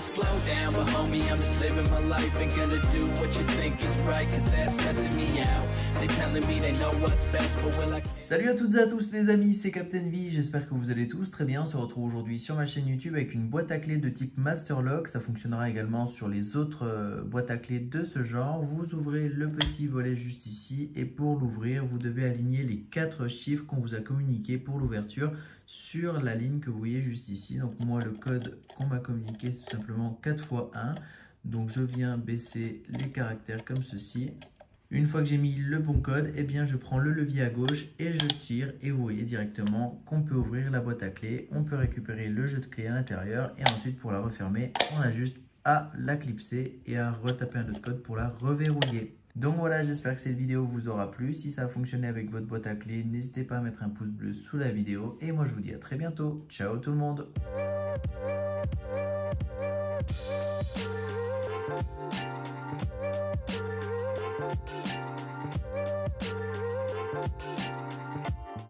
slow down, but homie, I'm just living my life. Ain't gonna do what you think is right, cause that's Salut à toutes et à tous les amis, c'est Captain V, j'espère que vous allez tous très bien. On se retrouve aujourd'hui sur ma chaîne YouTube avec une boîte à clés de type Master Lock. Ça fonctionnera également sur les autres euh, boîtes à clés de ce genre. Vous ouvrez le petit volet juste ici et pour l'ouvrir, vous devez aligner les quatre chiffres qu'on vous a communiqués pour l'ouverture sur la ligne que vous voyez juste ici. Donc moi, le code qu'on m'a communiqué, c'est tout simplement 4 x 1. Donc je viens baisser les caractères comme ceci. Une fois que j'ai mis le bon code, eh bien je prends le levier à gauche et je tire et vous voyez directement qu'on peut ouvrir la boîte à clés. On peut récupérer le jeu de clés à l'intérieur et ensuite pour la refermer, on a juste à la clipser et à retaper un autre code pour la reverrouiller. Donc voilà, j'espère que cette vidéo vous aura plu. Si ça a fonctionné avec votre boîte à clés, n'hésitez pas à mettre un pouce bleu sous la vidéo. Et moi je vous dis à très bientôt. Ciao tout le monde Bye.